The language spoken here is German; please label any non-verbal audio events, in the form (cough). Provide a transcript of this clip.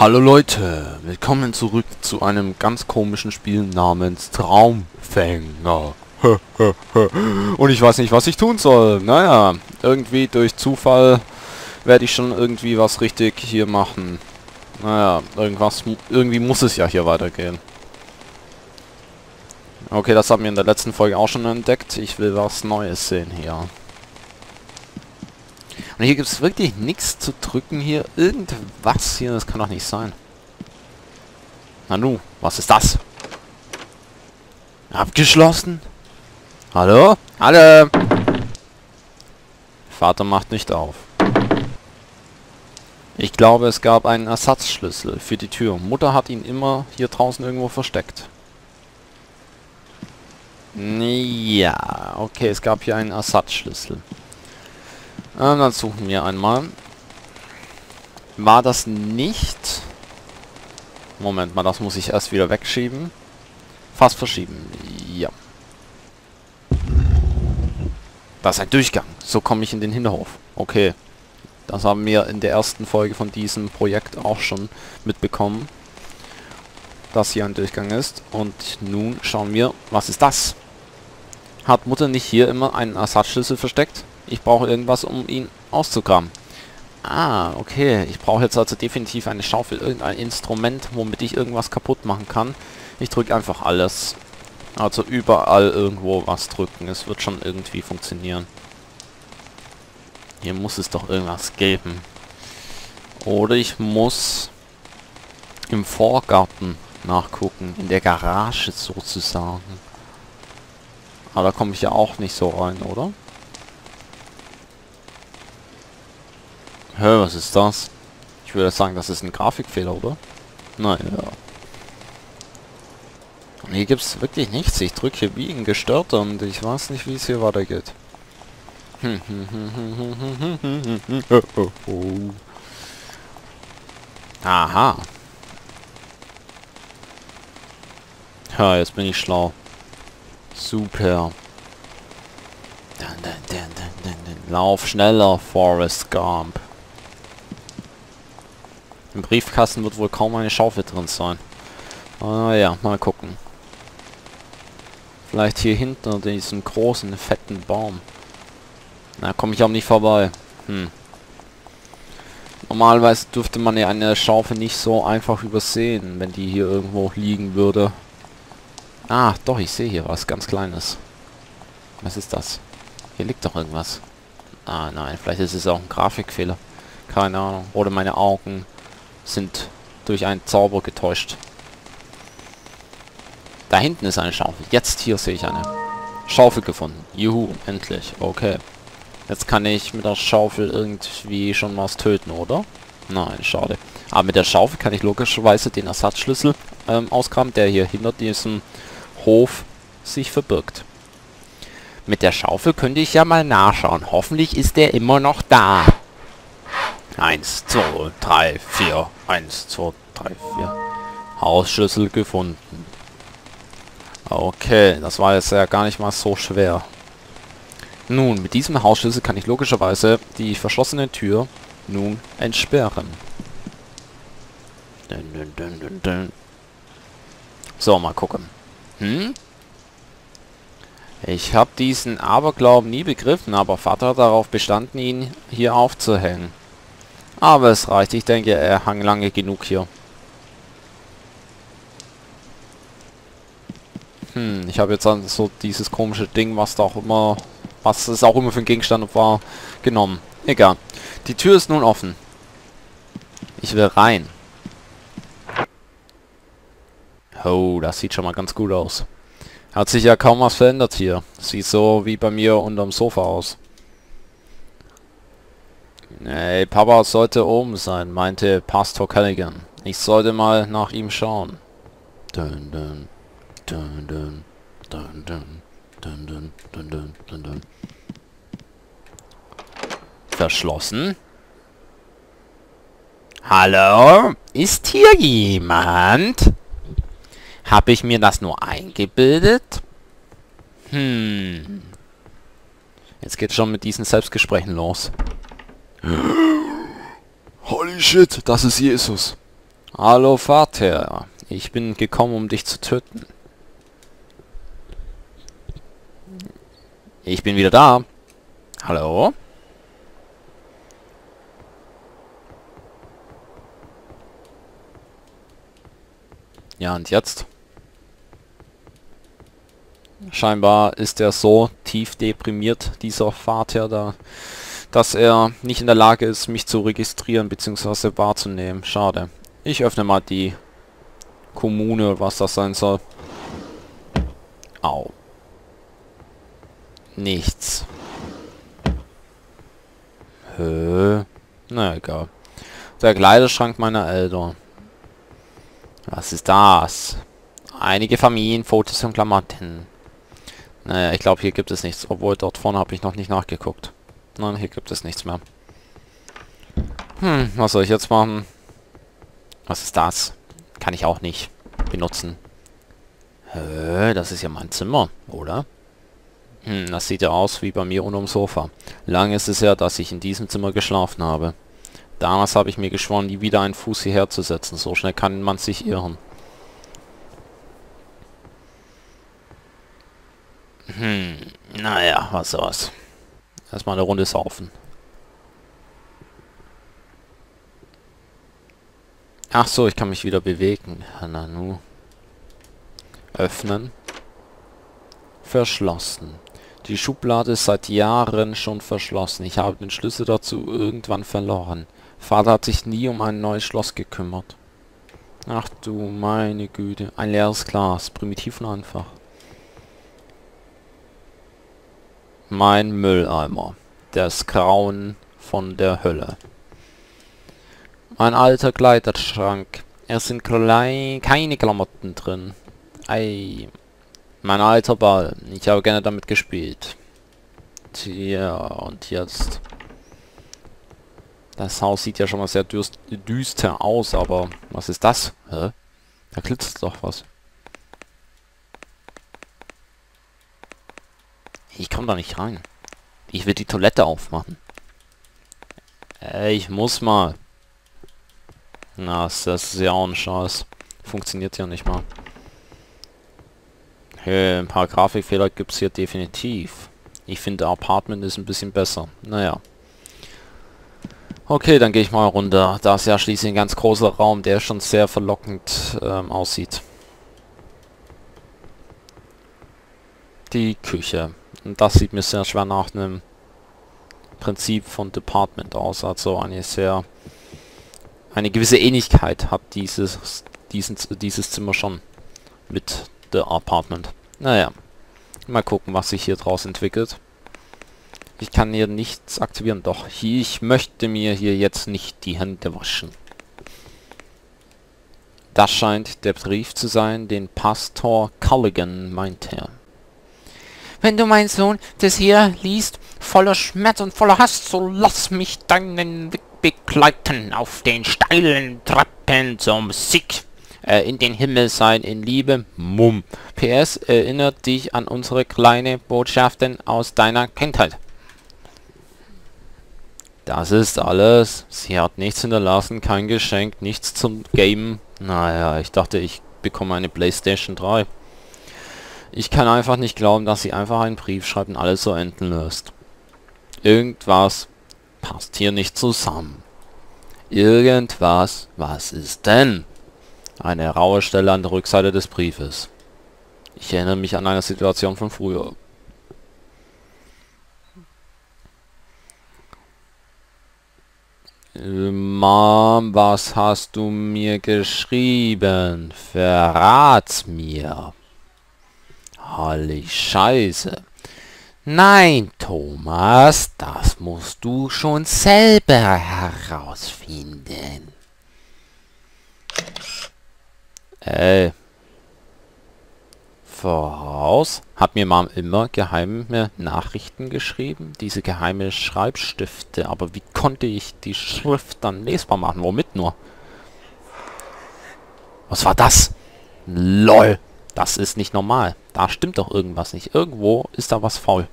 Hallo Leute, willkommen zurück zu einem ganz komischen Spiel namens Traumfänger. (laughs) Und ich weiß nicht, was ich tun soll. Naja, irgendwie durch Zufall werde ich schon irgendwie was richtig hier machen. Naja, irgendwas, irgendwie muss es ja hier weitergehen. Okay, das haben wir in der letzten Folge auch schon entdeckt. Ich will was Neues sehen hier. Und hier gibt es wirklich nichts zu drücken hier. Irgendwas hier, das kann doch nicht sein. Nanu, was ist das? Abgeschlossen? Hallo? Hallo? Vater macht nicht auf. Ich glaube, es gab einen Ersatzschlüssel für die Tür. Mutter hat ihn immer hier draußen irgendwo versteckt. Ja, okay, es gab hier einen Ersatzschlüssel. Ähm, dann suchen wir einmal. War das nicht... Moment mal, das muss ich erst wieder wegschieben. Fast verschieben. Ja. Das ist ein Durchgang. So komme ich in den Hinterhof. Okay. Das haben wir in der ersten Folge von diesem Projekt auch schon mitbekommen. Dass hier ein Durchgang ist. Und nun schauen wir, was ist das? Hat Mutter nicht hier immer einen Ersatzschlüssel versteckt? Ich brauche irgendwas, um ihn auszugraben. Ah, okay. Ich brauche jetzt also definitiv eine Schaufel, irgendein Instrument, womit ich irgendwas kaputt machen kann. Ich drücke einfach alles. Also überall irgendwo was drücken. Es wird schon irgendwie funktionieren. Hier muss es doch irgendwas geben. Oder ich muss im Vorgarten nachgucken. In der Garage sozusagen. Aber da komme ich ja auch nicht so rein, oder? Hä, was ist das? Ich würde sagen, das ist ein Grafikfehler, oder? Naja. Und hier gibt es wirklich nichts. Ich drücke hier wie ein Gestörter und ich weiß nicht, wie es hier weitergeht. Aha. Ja, jetzt bin ich schlau. Super. Lauf schneller, Forrest Gump. Im Briefkasten wird wohl kaum eine Schaufel drin sein. Ah ja, mal gucken. Vielleicht hier hinter diesem großen, fetten Baum. Na, komme ich auch nicht vorbei. Hm. Normalerweise dürfte man ja eine Schaufel nicht so einfach übersehen, wenn die hier irgendwo liegen würde. Ah, doch, ich sehe hier was ganz Kleines. Was ist das? Hier liegt doch irgendwas. Ah, nein, vielleicht ist es auch ein Grafikfehler. Keine Ahnung. Oder meine Augen sind durch einen Zauber getäuscht. Da hinten ist eine Schaufel. Jetzt hier sehe ich eine Schaufel gefunden. Juhu, endlich. Okay. Jetzt kann ich mit der Schaufel irgendwie schon was töten, oder? Nein, schade. Aber mit der Schaufel kann ich logischerweise den Ersatzschlüssel ähm, ausgraben, der hier hinter diesem Hof sich verbirgt. Mit der Schaufel könnte ich ja mal nachschauen. Hoffentlich ist der immer noch da. 1, 2, 3, 4. 1, 2, 3, 4. Hausschlüssel gefunden. Okay, das war jetzt ja gar nicht mal so schwer. Nun, mit diesem Hausschlüssel kann ich logischerweise die verschlossene Tür nun entsperren. Dun, dun, dun. So, mal gucken. Hm? Ich habe diesen Aberglauben nie begriffen, aber Vater hat darauf bestanden, ihn hier aufzuhängen. Aber es reicht. Ich denke, er hang lange genug hier. Hm, ich habe jetzt dann so dieses komische Ding, was da auch immer... Was es auch immer für ein Gegenstand war, genommen. Egal. Die Tür ist nun offen. Ich will rein. Oh, das sieht schon mal ganz gut aus. Hat sich ja kaum was verändert hier. Sieht so wie bei mir unterm Sofa aus. Hey, Papa sollte oben sein, meinte Pastor Callaghan. Ich sollte mal nach ihm schauen. Dun, dun, dun, dun, dun, dun, dun, dun, dun, dun, dun, dun. Verschlossen? Hallo? Ist hier jemand? Habe ich mir das nur eingebildet? Hm. Jetzt geht's schon mit diesen Selbstgesprächen los. Holy shit, das ist Jesus. Hallo Vater, ich bin gekommen, um dich zu töten. Ich bin wieder da. Hallo? Ja, und jetzt? Scheinbar ist er so tief deprimiert, dieser Vater da, dass er nicht in der Lage ist, mich zu registrieren bzw. wahrzunehmen. Schade. Ich öffne mal die Kommune, was das sein soll. Au. Nichts. Hö. Na egal. Der Kleiderschrank meiner Eltern. Was ist das? Einige Familienfotos und Klamotten. Naja, ich glaube, hier gibt es nichts. Obwohl, dort vorne habe ich noch nicht nachgeguckt. Nein, hier gibt es nichts mehr. Hm, was soll ich jetzt machen? Was ist das? Kann ich auch nicht benutzen. Hä, das ist ja mein Zimmer, oder? Hm, das sieht ja aus wie bei mir unterm Sofa. Lange ist es ja, dass ich in diesem Zimmer geschlafen habe. Damals habe ich mir geschworen, nie wieder einen Fuß hierher zu setzen. So schnell kann man sich irren. Hm, naja, was soll's. Erstmal eine Runde saufen. Ach so, ich kann mich wieder bewegen. Na nu. Öffnen. Verschlossen. Die Schublade ist seit Jahren schon verschlossen. Ich habe den Schlüssel dazu irgendwann verloren. Vater hat sich nie um ein neues Schloss gekümmert. Ach du meine Güte. Ein leeres Glas. Primitiv und einfach. Mein Mülleimer. Das Grauen von der Hölle. Mein alter Kleiderschrank. Es sind klein, keine Klamotten drin. Ei. Mein alter Ball. Ich habe gerne damit gespielt. Tja, und jetzt... Das Haus sieht ja schon mal sehr düster aus, aber was ist das? Hä? Da glitzert doch was. Ich komme da nicht rein. Ich will die Toilette aufmachen. Äh, ich muss mal. Na, das ist ja auch ein Scheiß. Funktioniert ja nicht mal. Hey, ein paar Grafikfehler gibt es hier definitiv. Ich finde Apartment ist ein bisschen besser. Naja. Okay, dann gehe ich mal runter. Da ist ja schließlich ein ganz großer Raum, der schon sehr verlockend ähm, aussieht. Die Küche. Und das sieht mir sehr schwer nach einem Prinzip von Department aus. Also eine sehr... Eine gewisse Ähnlichkeit hat dieses, diesen, dieses Zimmer schon mit The Apartment. Naja. Mal gucken, was sich hier draus entwickelt. Ich kann hier nichts aktivieren. Doch, ich möchte mir hier jetzt nicht die Hände waschen. Das scheint der Brief zu sein, den Pastor Culligan meinte. Wenn du, mein Sohn, das hier liest, voller Schmerz und voller Hass, so lass mich deinen Weg begleiten auf den steilen Treppen zum Sieg äh, in den Himmel sein in Liebe. Mumm. PS erinnert dich an unsere kleine Botschaften aus deiner Kindheit. Das ist alles. Sie hat nichts hinterlassen, kein Geschenk, nichts zum Game. Naja, ich dachte, ich bekomme eine Playstation 3. Ich kann einfach nicht glauben, dass sie einfach einen Brief schreibt und alles so enden lässt. Irgendwas passt hier nicht zusammen. Irgendwas, was ist denn? Eine raue Stelle an der Rückseite des Briefes. Ich erinnere mich an eine Situation von früher. Mom, was hast du mir geschrieben? Verrat's mir. Holy Scheiße. Nein, Thomas, das musst du schon selber herausfinden. Äh. Voraus. Hat mir Mom immer geheime Nachrichten geschrieben. Diese geheime Schreibstifte. Aber wie konnte ich die Schrift dann lesbar machen? Womit nur? Was war das? LOL. Das ist nicht normal. Da stimmt doch irgendwas nicht. Irgendwo ist da was faul.